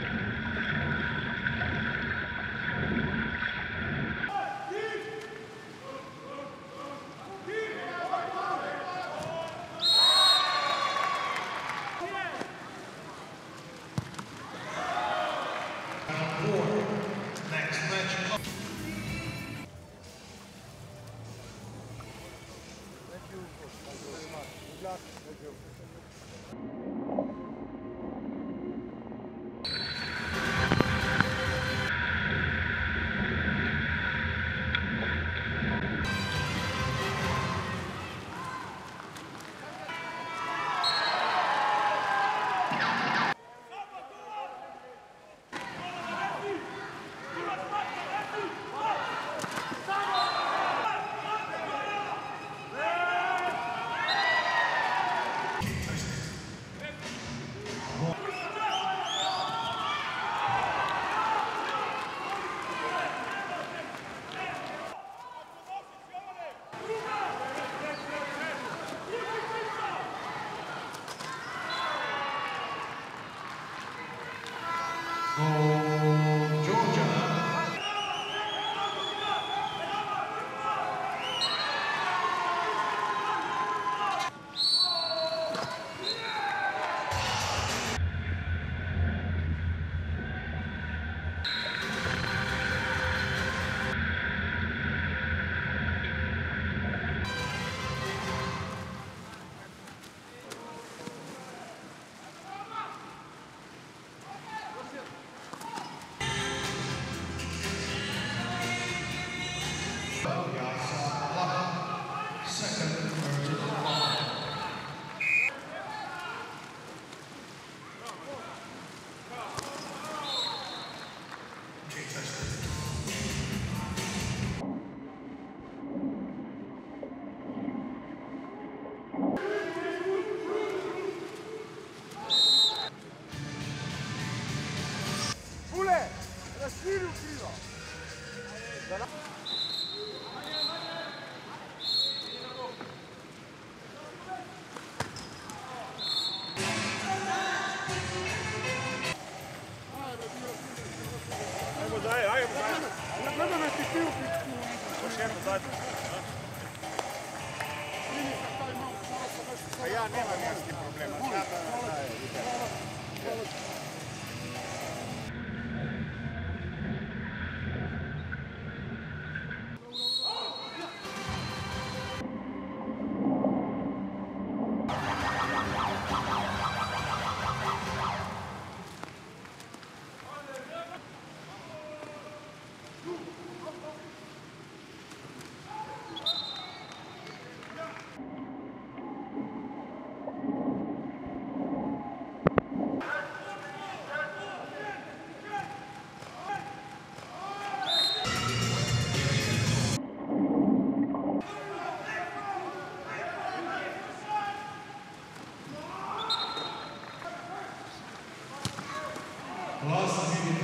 you Oh. Daj, ajmo, ajmo. Gledam da ti piju pičku. Još jednu zadnju. Pa ja nemam jasni problema. Znate, da. nossa Nós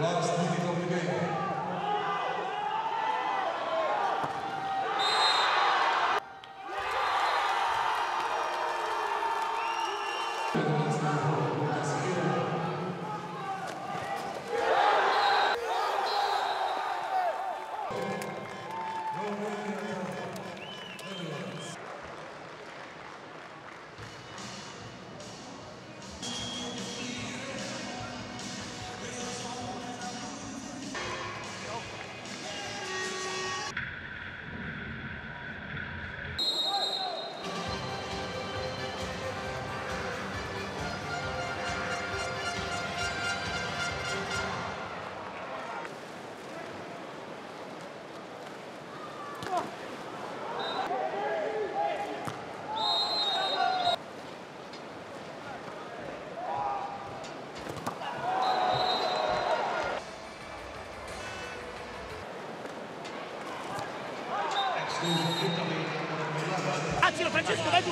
last minute of the game.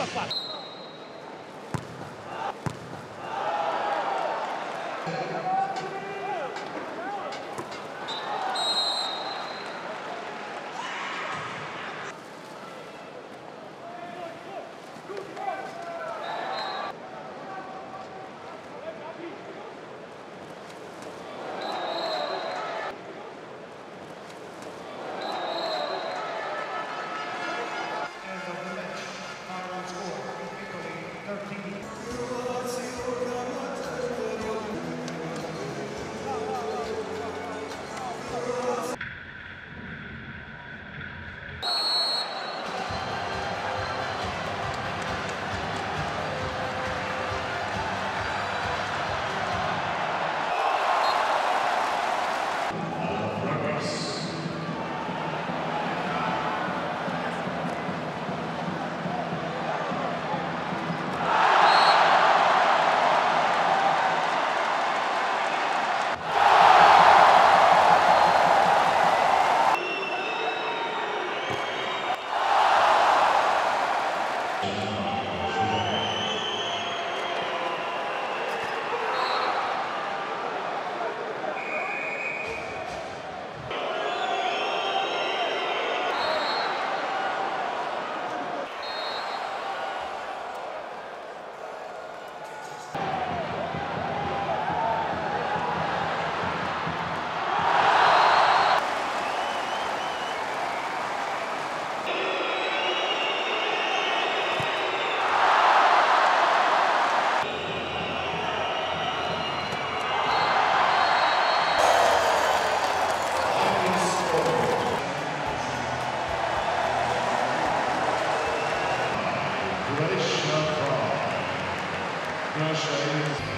sua parte. Thank you. Rishabha. Russia is...